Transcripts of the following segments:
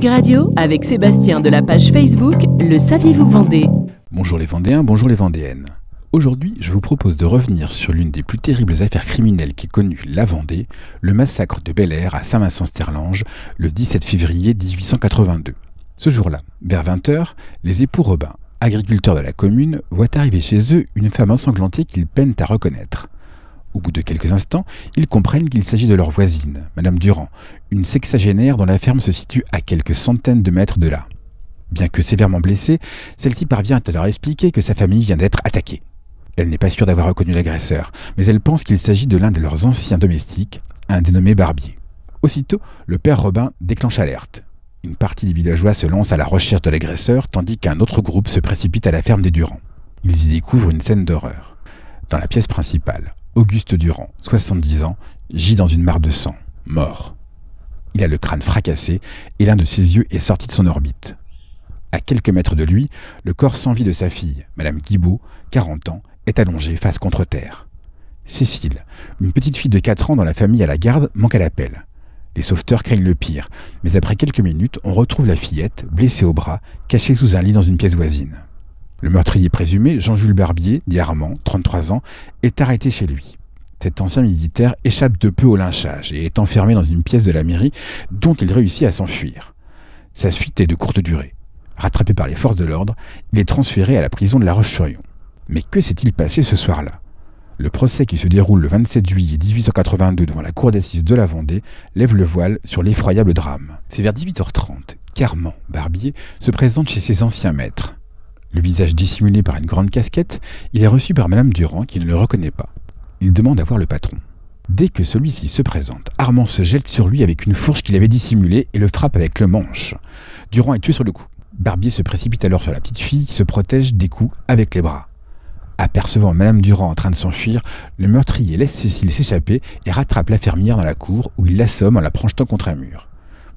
Radio avec Sébastien de la page Facebook Le Saviez-vous Vendée Bonjour les Vendéens, bonjour les Vendéennes. Aujourd'hui, je vous propose de revenir sur l'une des plus terribles affaires criminelles qu'ait connue la Vendée, le massacre de Bel Air à Saint-Vincent-Sterlange le 17 février 1882. Ce jour-là, vers 20h, les époux Robin, agriculteurs de la commune, voient arriver chez eux une femme ensanglantée qu'ils peinent à reconnaître. Au bout de quelques instants, ils comprennent qu'il s'agit de leur voisine, Madame Durand, une sexagénaire dont la ferme se situe à quelques centaines de mètres de là. Bien que sévèrement blessée, celle-ci parvient à leur expliquer que sa famille vient d'être attaquée. Elle n'est pas sûre d'avoir reconnu l'agresseur, mais elle pense qu'il s'agit de l'un de leurs anciens domestiques, un dénommé Barbier. Aussitôt, le père Robin déclenche alerte. Une partie des villageois se lance à la recherche de l'agresseur, tandis qu'un autre groupe se précipite à la ferme des Durand. Ils y découvrent une scène d'horreur. Dans la pièce principale, Auguste Durand, 70 ans, gît dans une mare de sang, mort. Il a le crâne fracassé et l'un de ses yeux est sorti de son orbite. À quelques mètres de lui, le corps sans vie de sa fille, Madame Guibault, 40 ans, est allongé face contre terre. Cécile, une petite fille de 4 ans dont la famille à la garde, manque à l'appel. Les sauveteurs craignent le pire, mais après quelques minutes, on retrouve la fillette, blessée au bras, cachée sous un lit dans une pièce voisine. Le meurtrier présumé, Jean-Jules Barbier, dit Armand, 33 ans, est arrêté chez lui. Cet ancien militaire échappe de peu au lynchage et est enfermé dans une pièce de la mairie dont il réussit à s'enfuir. Sa suite est de courte durée. Rattrapé par les forces de l'ordre, il est transféré à la prison de La Roche-sur-Yon. Mais que s'est-il passé ce soir-là? Le procès qui se déroule le 27 juillet 1882 devant la cour d'assises de la Vendée lève le voile sur l'effroyable drame. C'est vers 18h30 qu'Armand Barbier se présente chez ses anciens maîtres. Le visage dissimulé par une grande casquette, il est reçu par Madame Durand qui ne le reconnaît pas. Il demande à voir le patron. Dès que celui-ci se présente, Armand se jette sur lui avec une fourche qu'il avait dissimulée et le frappe avec le manche. Durand est tué sur le coup. Barbier se précipite alors sur la petite fille qui se protège des coups avec les bras. Apercevant Madame Durand en train de s'enfuir, le meurtrier laisse Cécile s'échapper et rattrape la fermière dans la cour où il l'assomme en la projetant contre un mur.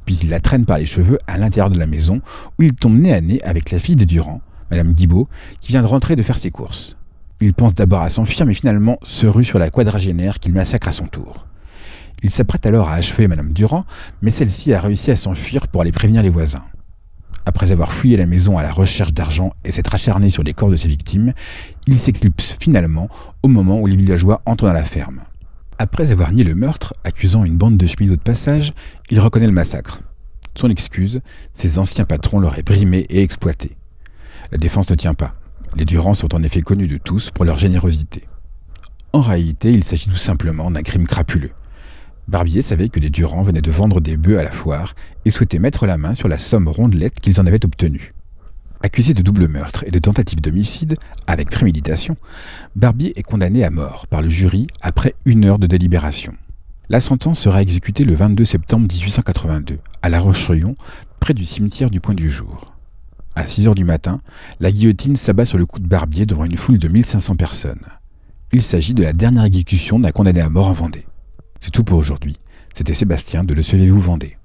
Puis il la traîne par les cheveux à l'intérieur de la maison où il tombe nez à nez avec la fille de Durand, Madame Guibault, qui vient de rentrer de faire ses courses. Il pense d'abord à s'enfuir, mais finalement se rue sur la quadragénaire qu'il massacre à son tour. Il s'apprête alors à achever Madame Durand, mais celle-ci a réussi à s'enfuir pour aller prévenir les voisins. Après avoir fouillé la maison à la recherche d'argent et s'être acharné sur les corps de ses victimes, il s'exclipse finalement au moment où les villageois entrent dans la ferme. Après avoir nié le meurtre, accusant une bande de cheminots de passage, il reconnaît le massacre. Son excuse, ses anciens patrons l'auraient brimé et exploité. La défense ne tient pas. Les Durand sont en effet connus de tous pour leur générosité. En réalité, il s'agit tout simplement d'un crime crapuleux. Barbier savait que les Durand venaient de vendre des bœufs à la foire et souhaitait mettre la main sur la somme rondelette qu'ils en avaient obtenue. Accusé de double meurtre et de tentative d'homicide, avec préméditation, Barbier est condamné à mort par le jury après une heure de délibération. La sentence sera exécutée le 22 septembre 1882, à La Roche-sur-Yon, près du cimetière du Point du Jour. À 6 heures du matin, la guillotine s'abat sur le cou de Barbier devant une foule de 1500 personnes. Il s'agit de la dernière exécution d'un condamné à mort en Vendée. C'est tout pour aujourd'hui. C'était Sébastien de Le Savez-vous Vendée.